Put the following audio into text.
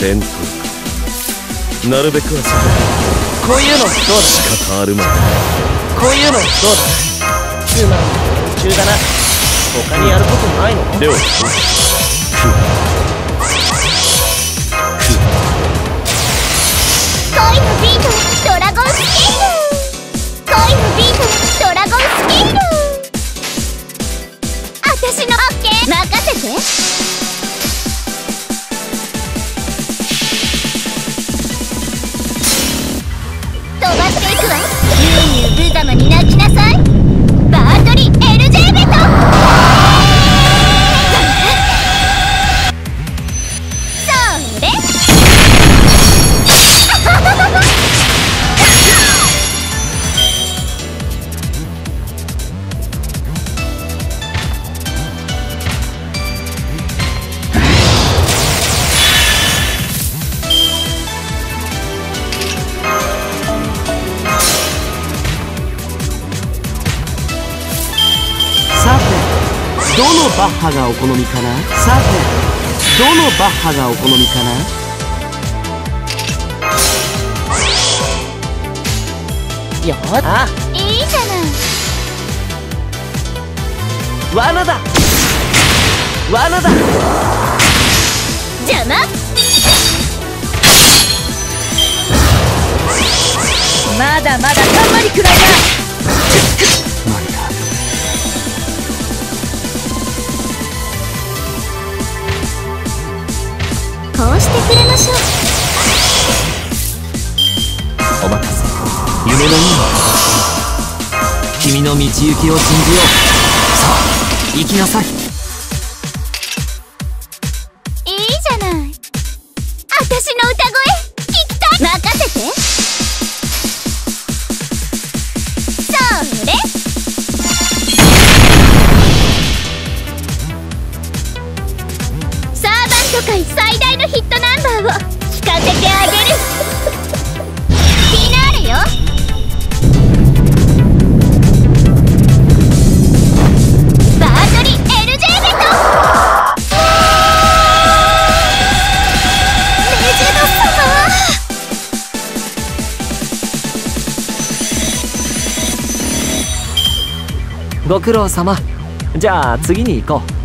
戦闘。なるべくはそこ。ういうのどうだ？仕方あるまいこういうのどうだ？つまん途中だな他にやることないの？では恋のビートドラゴンスケール。恋のビートドラゴンスケール。私のオッケー。任せてどのバッハがお好みかな？さてどのバッハがお好みかな？よあ。いいじゃない。罠だ。罠だ。邪魔。まだまだ頑張りくこうしてくれましょう。お任せ。夢の君の道行きを信じよう。さあ行きなさい。いいじゃない。私の歌声聞きたい。任せて。それ。サーバント界最を聞かせてあげるフィナーレよご苦労様。じゃあ次に行こう。